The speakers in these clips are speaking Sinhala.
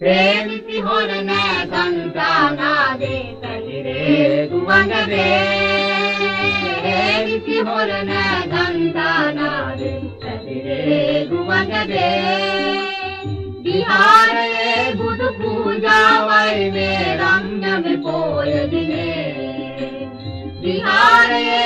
පේවිසි හොරන ගංගානාදේ පැතිරේ ගුවන්ගබේ පේවිසි හොරන ගංගානාදේ පැතිරේ ගුවන්ගබේ විහාරයේ බුදු පූජාවයි මේ රම්යම පෝය දිනේ විහාරයේ බුදු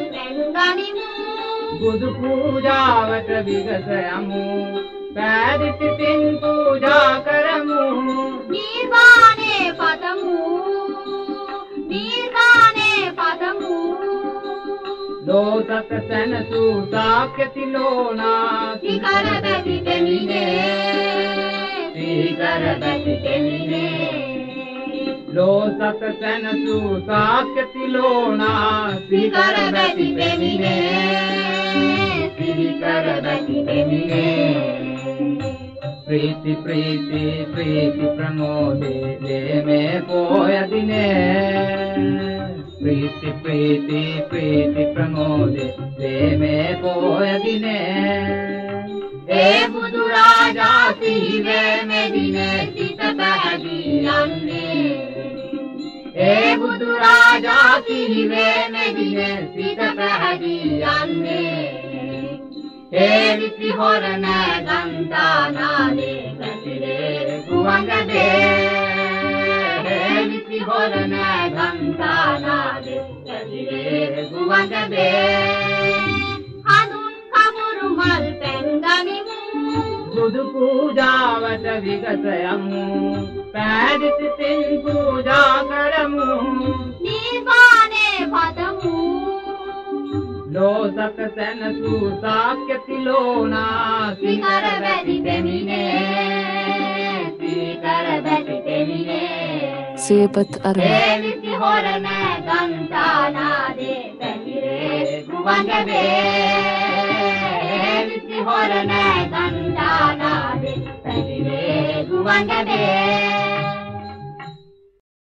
බුදු පූජාවට විගසයමු පෑදිසිතින් පූජා කරමු. නිර්වාණේ පතමු. නිර්වාණේ පතමු. ලෝසක සැනසූ සාක්‍යති ලෝනා සිකර බැති දෙමිනේ. සිකර බැති දෙමිනේ. ලෝසක සැනසූ සාක්‍යති ලෝනා සිකර බැති දෙමිනේ සරබති පෙමිනේ ප්‍රීති ප්‍රීති ප්‍රීති ප්‍රමෝදේ දේමේ පෝය දිනේ ප්‍රීති ප්‍රීති ප්‍රීති ප්‍රමෝදේ දේමේ පෝය දිනේ ඒ බුදු රාජා සීවේ මෙදිනේ සිත පැහැදී යන්නේ ඒ බුදු රාජා සීවේ මෙදිනේ සිත පැහැදී යන්නේ ඒ විසි හොරණ ගන්ධානාලේ පැතිරේ ගුවන්ගඩේ ඒ විසි හොරණ ගන්ධානාලේ පැතිරේ ගුවන්ගඩේ හඳුන් කමුරු මල් පැන් ගනිමු ලෝසක සැනසූ සාක්‍යති ලෝනා සිකර බැති දෙමිනේ සිකර බැති දෙමිනේ සියපත් අරමුණ ඒ විසි හොරණ ගන්ධානාදේ පැතිරේ ගුවන්ගබේ ඒ